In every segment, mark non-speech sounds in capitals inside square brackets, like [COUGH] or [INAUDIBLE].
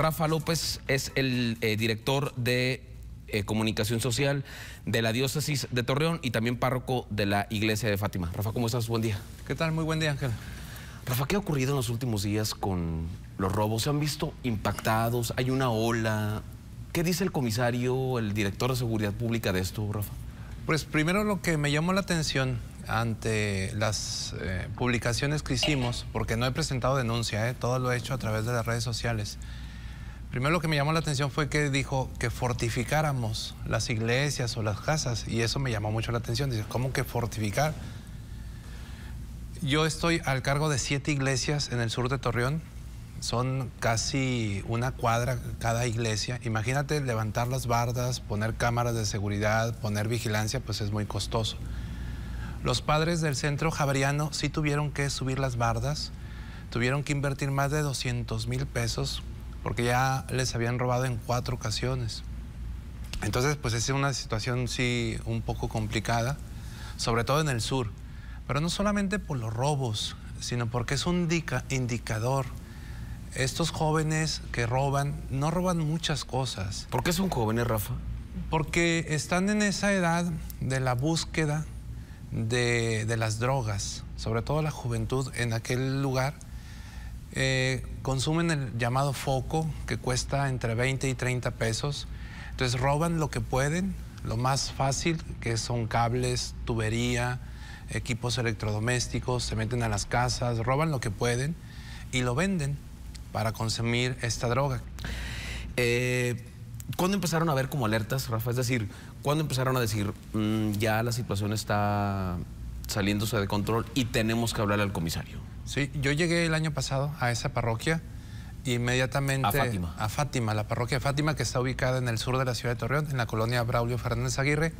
Rafa López es el eh, director de eh, comunicación social de la diócesis de Torreón y también párroco de la iglesia de Fátima. Rafa, ¿cómo estás? Buen día. ¿Qué tal? Muy buen día, Ángel. Rafa, ¿qué ha ocurrido en los últimos días con los robos? ¿Se han visto impactados? ¿Hay una ola? ¿Qué dice el comisario, el director de seguridad pública de esto, Rafa? Pues primero lo que me llamó la atención ante las eh, publicaciones que hicimos, porque no he presentado denuncia, eh, todo lo he hecho a través de las redes sociales. Primero lo que me llamó la atención fue que dijo que fortificáramos las iglesias o las casas, y eso me llamó mucho la atención. Dice, ¿cómo que fortificar? Yo estoy al cargo de siete iglesias en el sur de Torreón, son casi una cuadra cada iglesia. Imagínate levantar las bardas, poner cámaras de seguridad, poner vigilancia, pues es muy costoso. Los padres del centro javeriano sí tuvieron que subir las bardas, tuvieron que invertir más de 200 mil pesos porque ya les habían robado en cuatro ocasiones. Entonces, pues es una situación sí un poco complicada, sobre todo en el sur, pero no solamente por los robos, sino porque es un indicador estos jóvenes que roban, no roban muchas cosas. ¿Por qué son jóvenes, Rafa? Porque están en esa edad de la búsqueda de, las drogas, sobre todo la juventud en aquel lugar. Eh, consumen el llamado foco, que cuesta entre 20 y 30 pesos. Entonces roban lo que pueden, lo más fácil, que son cables, tubería, equipos electrodomésticos, se meten a las casas, roban lo que pueden y lo venden para consumir esta droga. Eh, ¿Cuándo empezaron a ver como alertas, Rafa? Es decir, ¿cuándo empezaron a decir, mm, ya la situación está saliéndose de control y tenemos que hablar al comisario? Sí, yo llegué el año pasado a esa parroquia inmediatamente a Fátima. A Fátima, la parroquia de Fátima que está ubicada en el sur de la ciudad de Torreón, en la colonia Braulio Fernández Aguirre,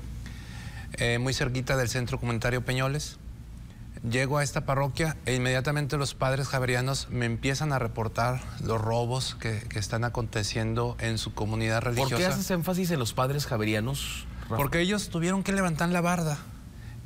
eh, muy cerquita del centro comunitario Peñoles. Llego a esta parroquia e inmediatamente los padres javerianos me empiezan a reportar los robos que, están aconteciendo en su comunidad religiosa. ¿Por qué haces énfasis en los padres javerianos? Porque ellos tuvieron que levantar la barda.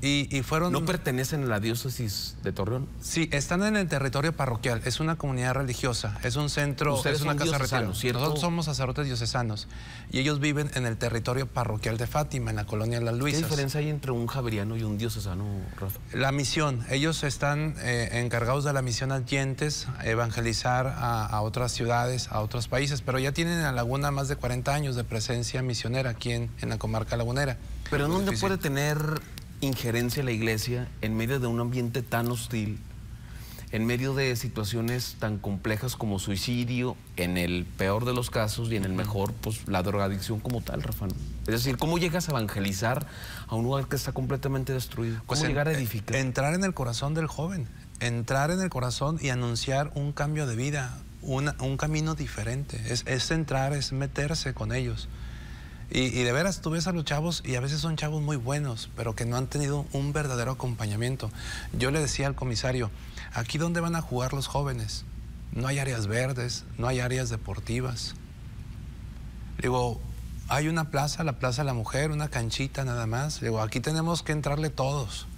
Y, fueron... ¿No pertenecen a la diócesis de Torreón? Sí, están en el territorio parroquial. Es una comunidad religiosa. Es un centro, es una casa retiro. Nosotros somos sacerdotes diocesanos. Y ellos viven en el territorio parroquial de Fátima, en la colonia Las Luisas. ¿Qué diferencia hay entre un javeriano y un diocesano, Rafa? La misión. Ellos están eh, encargados de la misión Allentes, evangelizar a, a, otras ciudades, a otros países. Pero ya tienen en la laguna más de 40 años de presencia misionera aquí en, en la comarca lagunera. ¿Pero dónde puede tener injerencia la iglesia en medio de un ambiente tan hostil, en medio de situaciones tan complejas como suicidio, en el peor de los casos y en el mejor, pues la drogadicción como tal, Rafa. Es decir, ¿cómo llegas a evangelizar a un lugar que está completamente destruido? ¿Cómo pues llegar a edificar? Entrar en el corazón del joven, entrar en el corazón y anunciar un cambio de vida, un camino diferente. Es, es entrar, es meterse con ellos. Y, de veras, tú ves a los chavos y a veces son chavos muy buenos, pero que no han tenido un verdadero acompañamiento. Yo le decía al comisario, aquí dónde van a jugar los jóvenes, no hay áreas verdes, no hay áreas deportivas. Digo, hay una plaza, la Plaza de la Mujer, una canchita nada más. Digo, aquí tenemos que entrarle todos.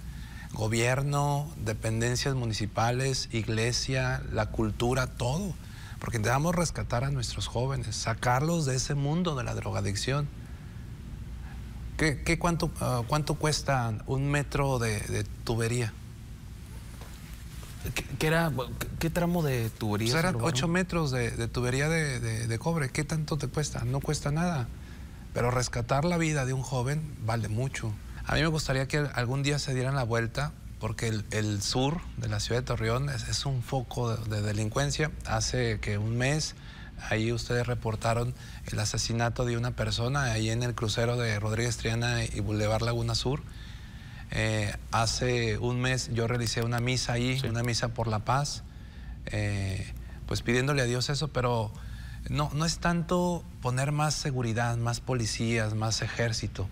Gobierno, dependencias municipales, iglesia, la cultura, todo porque intentamos rescatar a nuestros jóvenes, sacarlos de ese mundo de la drogadicción. ¿Qué, cuánto, ah, cuánto, cuesta un metro de, tubería? ¿Qué, era, qué, tramo de tubería? Pues eran ocho metros de, tubería de, cobre. ¿Qué tanto te cuesta? No cuesta nada. Pero rescatar la vida de un joven vale mucho. A mí me gustaría que algún día se dieran la vuelta porque el, sur de la ciudad de Torreón es, un foco de, delincuencia. Hace que un mes ahí ustedes reportaron el asesinato de una persona ahí en el crucero de Rodríguez Triana y Boulevard Laguna Sur. Eh, hace un mes yo realicé una misa ahí, una misa por la paz, eh, pues pidiéndole a Dios eso, pero no, no es tanto poner más seguridad, más policías, más ejército.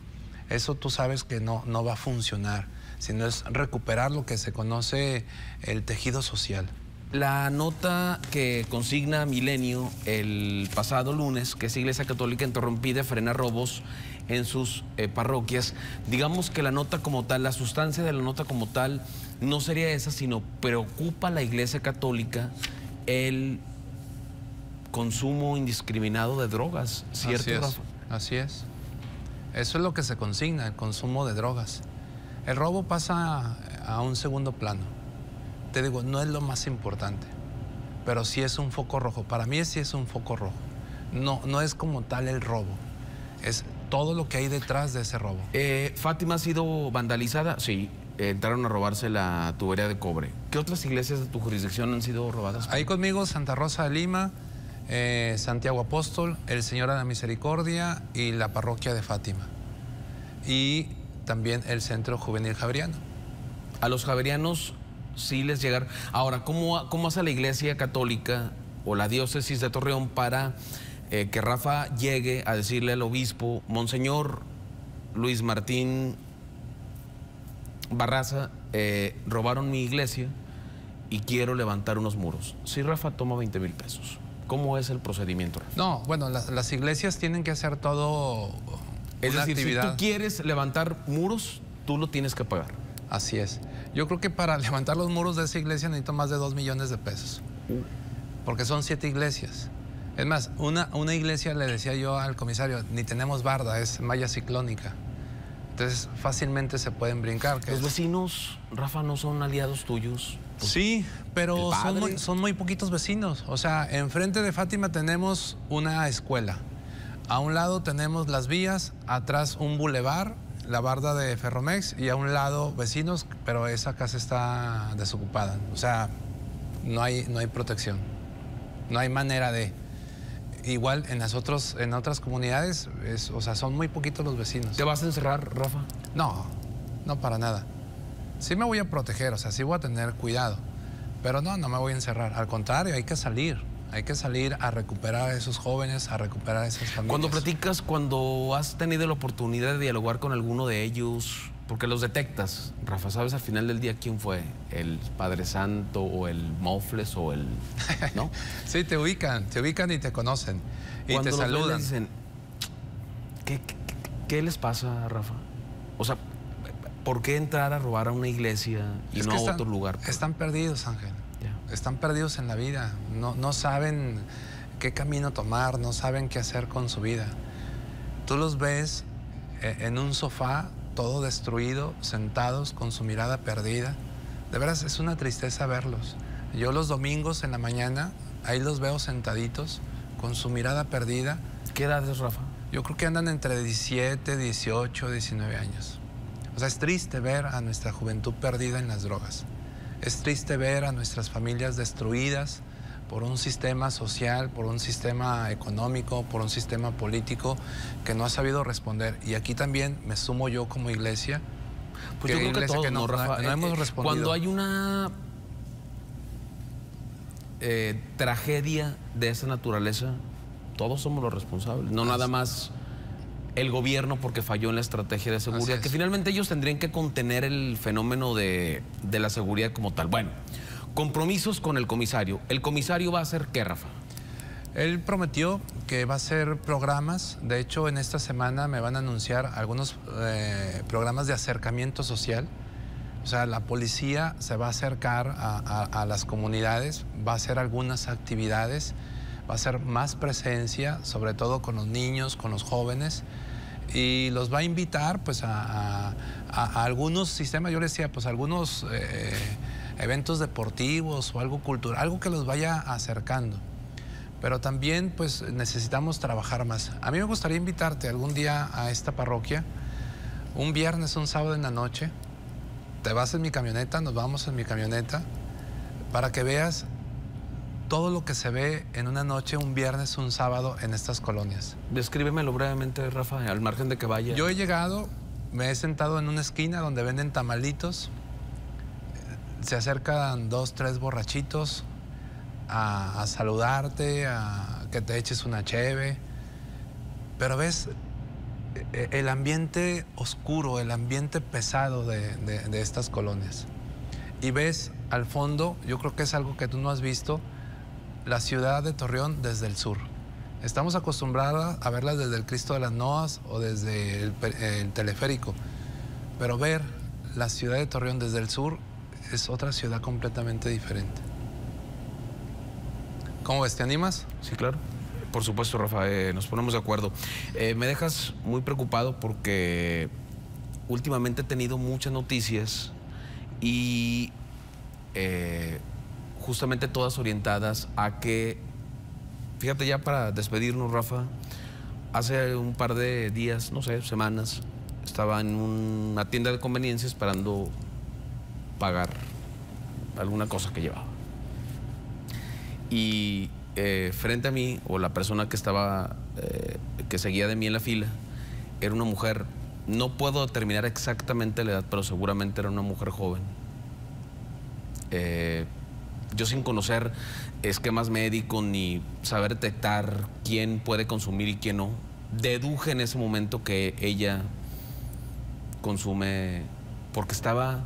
Eso tú sabes que no, no va a funcionar sino es recuperar lo que se conoce el tejido social. La nota que consigna Milenio el pasado lunes, que es Iglesia Católica interrumpida frena robos en sus eh, parroquias, digamos que la nota como tal, la sustancia de la nota como tal, no sería esa, sino preocupa a la Iglesia Católica el consumo indiscriminado de drogas, ¿cierto, Así es, Rafa? así es. Eso es lo que se consigna, el consumo de drogas. El robo pasa a un segundo plano. Te digo, no es lo más importante, pero sí es un foco rojo. Para mí sí es un foco rojo. No, no es como tal el robo, es todo lo que hay detrás de ese robo. Eh, Fátima ha sido vandalizada, sí. eh, entraron a robarse la tubería de cobre. ¿Qué otras iglesias de tu jurisdicción han sido robadas? Ahí conmigo Santa Rosa de Lima, eh, Santiago Apóstol, el Señor de la Misericordia y la parroquia de Fátima. Y también el Centro Juvenil Javeriano. A los javerianos sí les llegar. Ahora, ¿cómo, cómo hace la iglesia católica o la diócesis de Torreón para eh, que Rafa llegue a decirle al obispo, Monseñor Luis Martín Barraza, eh, robaron mi iglesia y quiero levantar unos muros? Si Rafa toma 20 mil pesos, ¿cómo es el procedimiento, Rafa? No, bueno, las, las iglesias tienen que hacer todo Es decir, si tú quieres levantar muros, tú lo tienes que pagar. Así es. Yo creo que para [LAUGHS] levantar los muros de esa iglesia necesito más de dos millones de pesos. Porque son siete iglesias. Es más, una, una iglesia le decía yo al comisario, ni tenemos barda, es malla ciclónica. Entonces fácilmente se pueden brincar. Los es- vecinos, Rafa, no son aliados tuyos. Pues, Sí, pero son muy, son muy poquitos vecinos. O sea, enfrente de Fátima tenemos una escuela. A un lado tenemos las vías, atrás un bulevar, la barda de Ferromex y a un lado vecinos, pero esa casa está desocupada. O sea, no hay, no hay protección. No hay manera de. Igual en las otros, en otras comunidades, es- o sea, son muy poquitos los vecinos. ¿Te vas a encerrar, Rafa? No, no para nada. Sí me voy a proteger, o sea, sí voy a tener cuidado. Pero no, no me voy a encerrar. Al contrario, hay que salir. Hay que salir a recuperar a esos jóvenes, a recuperar a esas familias. Cuando platicas, cuando has tenido la oportunidad de dialogar con alguno de ellos, porque los detectas, Rafa, ¿sabes al final del día quién fue? ¿El Padre Santo o el Mofles o el... ¿No? [LAUGHS] Sí, te ubican, te ubican y te conocen. Y Cuando te saludan. dicen, ¿qué, qué, qué les pasa, Rafa? O sea, ¿por qué entrar a robar a una iglesia y Es no a están- otro lugar? Están perdidos, Ángel. Están perdidos en la vida. No, no saben qué camino tomar, no saben qué hacer con su vida. Tú los ves eh, en un sofá, todo destruido, sentados con su mirada perdida. De veras, es una tristeza verlos. Yo los domingos en la mañana, ahí los veo sentaditos, con su mirada perdida. ¿Qué edad es, Rafa? Yo creo que andan entre 17, 18, 19 años. O sea, es triste ver a nuestra juventud perdida en las drogas. Es triste ver a nuestras familias destruidas por un sistema social, por un sistema económico, por un sistema político que no ha sabido responder. Y aquí también me sumo yo como iglesia. Pues yo que creo que todos, que no- ¿no, Rafa? no- no Eh, hemos eh, respondido. Cuando hay una eh, tragedia de esa naturaleza, todos somos los responsables. No nada más el gobierno porque falló en la estrategia de seguridad, es. que finalmente ellos tendrían que contener el fenómeno de, de la seguridad como tal. Bueno, compromisos con el comisario. ¿El comisario va a hacer qué, Rafa? Él prometió que va a hacer programas. De hecho, en esta semana me van a anunciar algunos eh, programas de acercamiento social. O sea, la policía se va a acercar a, a- a las comunidades, va a hacer algunas actividades, va a hacer más presencia, sobre todo con los niños, con los jóvenes, y los va a invitar pues a, algunos sistemas, yo les decía, pues algunos eh, eventos deportivos o algo cultural, algo que los vaya acercando pero también pues necesitamos trabajar más. A mí me gustaría invitarte algún día a esta parroquia, un viernes, un sábado en la noche, te vas en mi camioneta, nos vamos en mi camioneta, para que veas todo lo que se ve en una noche, un viernes, un sábado en estas colonias. Descríbemelo brevemente, Rafa, al margen de que vaya. Yo he llegado, me he sentado en una esquina donde venden tamalitos, se acercan dos, tres borrachitos a, a saludarte, a que te eches una cheve, pero ves eh, el ambiente oscuro, el ambiente pesado de, de- de estas colonias. Y ves al fondo, yo creo que es algo que tú no has visto, la ciudad de Torreón desde el sur. Estamos acostumbrados a verla desde el Cristo de las Noas o desde el, teleférico, pero ver la ciudad de Torreón desde el sur es otra ciudad completamente diferente. ¿Cómo ves? ¿Te animas? Sí, claro. Por supuesto, Rafa, eh, nos ponemos de acuerdo. Eh, me dejas muy preocupado porque últimamente he tenido muchas noticias y eh, justamente todas orientadas a que, fíjate ya para despedirnos, Rafa, hace un par de días, no sé, semanas, estaba en una tienda de conveniencia esperando pagar alguna cosa que llevaba. Y eh, frente a mí, o la persona que estaba, eh, que seguía de mí en la fila, era una mujer, no puedo determinar exactamente la edad, pero seguramente era una mujer joven. Eh, yo sin conocer esquemas médicos ni saber detectar quién puede consumir y quién no, deduje en ese momento que ella consume porque estaba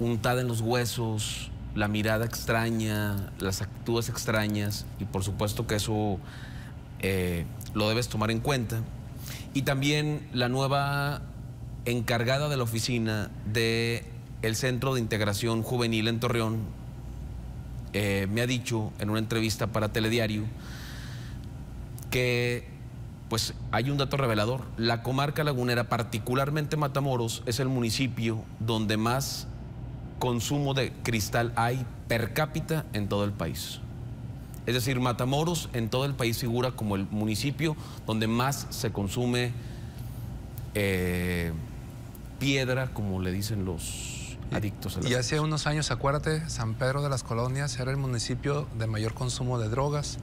untada en los huesos, la mirada extraña, las actitudes extrañas, y por supuesto que eso eh, lo debes tomar en cuenta. Y también la nueva encargada de la oficina del el Centro de Integración Juvenil en Torreón eh, me ha dicho en una entrevista para Telediario que pues hay un dato revelador. La comarca lagunera, particularmente Matamoros, es el municipio donde más consumo de cristal hay per cápita en todo el país. Es decir, Matamoros en todo el país figura como el municipio donde más se consume eh, piedra, como le dicen los adictos. A y hace unos años, acuérdate, San Pedro de las Colonias era el municipio de mayor consumo de drogas.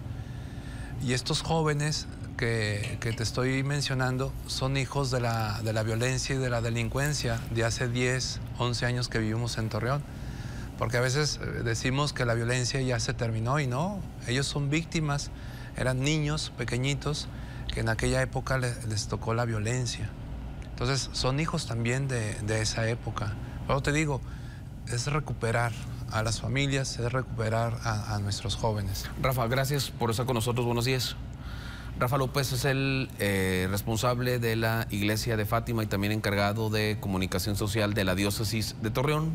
Y estos jóvenes que, te estoy mencionando son hijos de la, de la, violencia y de la delincuencia de hace 10, 11 años que vivimos en Torreón. Porque a veces eh, decimos que la violencia ya se terminó y no, ellos son víctimas, eran niños pequeñitos que en aquella época les, tocó la violencia. Entonces son hijos también de, de esa época. Pero te digo, es recuperar a las familias, es recuperar a, a nuestros jóvenes. Rafa, gracias por estar con nosotros. Buenos días. Rafa López es el eh, responsable de la Iglesia de Fátima y también encargado de comunicación social de la diócesis de Torreón.